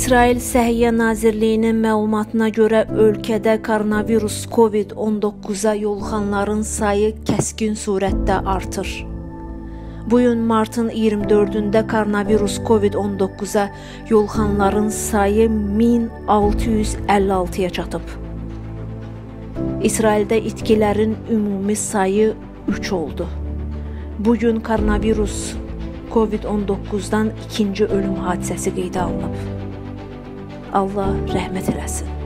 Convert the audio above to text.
İsrail Səhiyyə Nazirliyinin məlumatına görə ölkədə koronavirus COVID-19-a yoluxanların sayı kəskin surətdə artır. Bu gün martın 24-də koronavirus COVID-19-a yoluxanların sayı 1656-ya çatıb. İsraildə itkilərin ümumi sayı 3 oldu. Bu gün koronavirus COVID-19-dan ikinci ölüm hadisəsi qeydə alınıb. Allah rəhmət eləsin.